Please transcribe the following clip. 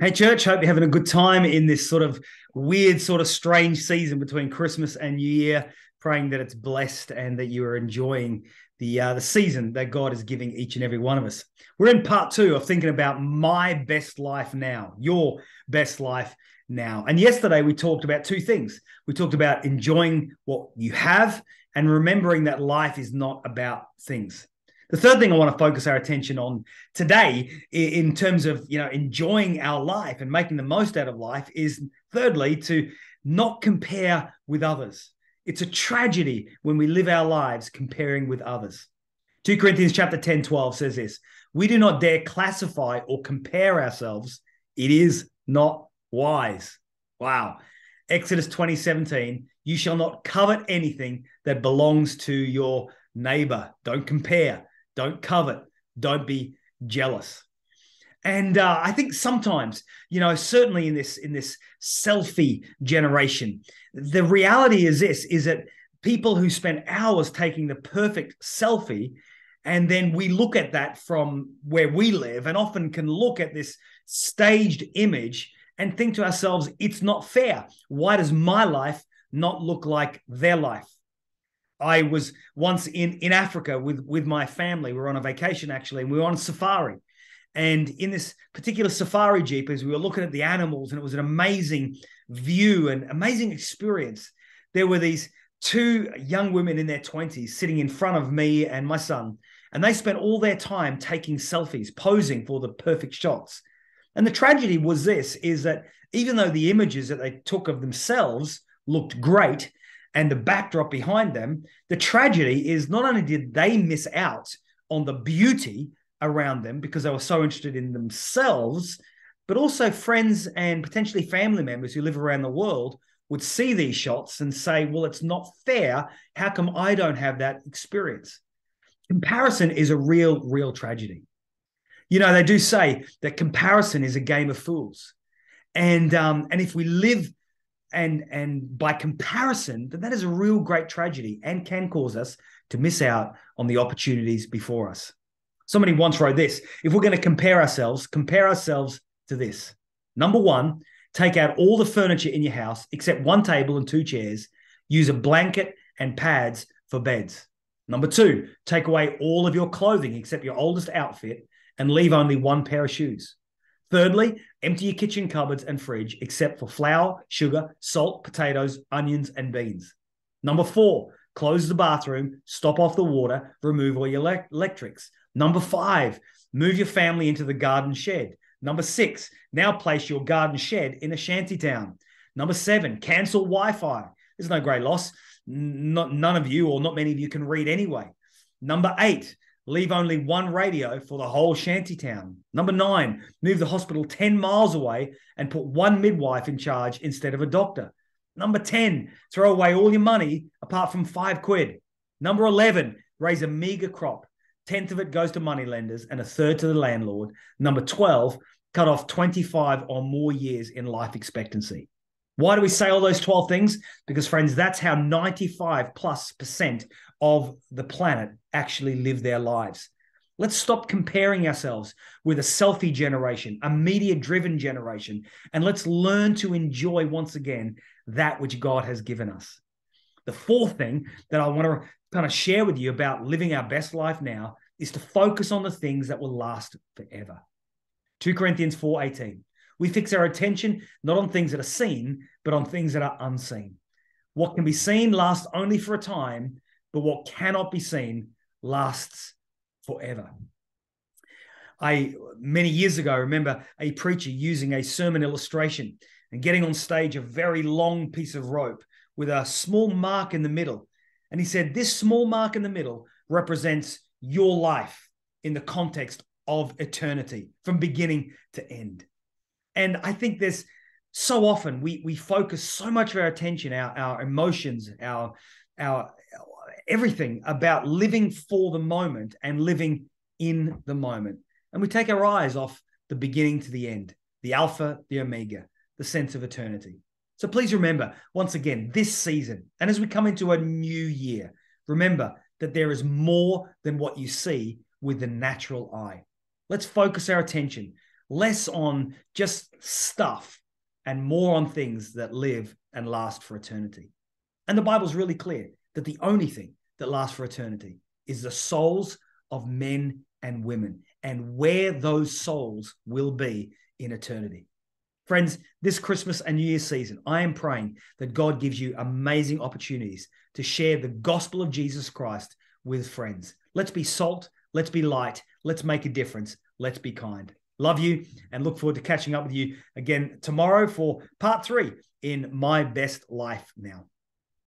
Hey, church, hope you're having a good time in this sort of weird, sort of strange season between Christmas and New Year. Praying that it's blessed and that you are enjoying the uh, the season that God is giving each and every one of us. We're in part two of thinking about my best life now, your best life now. And yesterday we talked about two things. We talked about enjoying what you have and remembering that life is not about things. The third thing I want to focus our attention on today, in terms of you know enjoying our life and making the most out of life, is thirdly to not compare with others. It's a tragedy when we live our lives comparing with others. 2 Corinthians chapter 10, 12 says this We do not dare classify or compare ourselves. It is not wise. Wow. Exodus 20, 17, you shall not covet anything that belongs to your neighbor. Don't compare. Don't covet. Don't be jealous. And uh, I think sometimes, you know, certainly in this in this selfie generation, the reality is this: is that people who spend hours taking the perfect selfie, and then we look at that from where we live, and often can look at this staged image and think to ourselves, "It's not fair. Why does my life not look like their life?" I was once in in Africa with with my family. We were on a vacation actually, and we were on safari. And in this particular safari jeep, as we were looking at the animals, and it was an amazing view and amazing experience. There were these two young women in their twenties sitting in front of me and my son, and they spent all their time taking selfies, posing for the perfect shots. And the tragedy was this: is that even though the images that they took of themselves looked great, and the backdrop behind them, the tragedy is not only did they miss out on the beauty around them because they were so interested in themselves, but also friends and potentially family members who live around the world would see these shots and say, well, it's not fair. How come I don't have that experience? Comparison is a real, real tragedy. You know, they do say that comparison is a game of fools. And um, and if we live and and by comparison that that is a real great tragedy and can cause us to miss out on the opportunities before us. Somebody once wrote this if we're going to compare ourselves compare ourselves to this. Number one take out all the furniture in your house except one table and two chairs use a blanket and pads for beds. Number two take away all of your clothing except your oldest outfit and leave only one pair of shoes Thirdly, empty your kitchen cupboards and fridge except for flour, sugar, salt, potatoes, onions, and beans. Number four, close the bathroom, stop off the water, remove all your le- electrics. Number five, move your family into the garden shed. Number six, now place your garden shed in a shanty town. Number seven, cancel Wi Fi. There's no great loss. Not, none of you, or not many of you, can read anyway. Number eight, leave only one radio for the whole shanty town. Number nine, move the hospital 10 miles away and put one midwife in charge instead of a doctor. Number 10, throw away all your money apart from five quid. Number 11, raise a meager crop. Tenth of it goes to moneylenders and a third to the landlord. Number 12, cut off 25 or more years in life expectancy. Why do we say all those 12 things? Because, friends, that's how 95 plus percent of the planet actually live their lives. Let's stop comparing ourselves with a selfie generation, a media driven generation, and let's learn to enjoy once again that which God has given us. The fourth thing that I want to kind of share with you about living our best life now is to focus on the things that will last forever. 2 Corinthians 4:18. We fix our attention not on things that are seen, but on things that are unseen. What can be seen lasts only for a time, but what cannot be seen lasts forever. I many years ago I remember a preacher using a sermon illustration and getting on stage a very long piece of rope with a small mark in the middle. And he said, This small mark in the middle represents your life in the context of eternity from beginning to end. And I think there's so often we we focus so much of our attention, our, our emotions, our our everything about living for the moment and living in the moment. And we take our eyes off the beginning to the end, the Alpha, the Omega, the sense of eternity. So please remember, once again, this season, and as we come into a new year, remember that there is more than what you see with the natural eye. Let's focus our attention less on just stuff and more on things that live and last for eternity. And the Bible's really clear that the only thing that lasts for eternity is the souls of men and women and where those souls will be in eternity. Friends, this Christmas and New Year's season, I am praying that God gives you amazing opportunities to share the gospel of Jesus Christ with friends. Let's be salt, let's be light, let's make a difference, let's be kind. Love you and look forward to catching up with you again tomorrow for part three in My Best Life Now.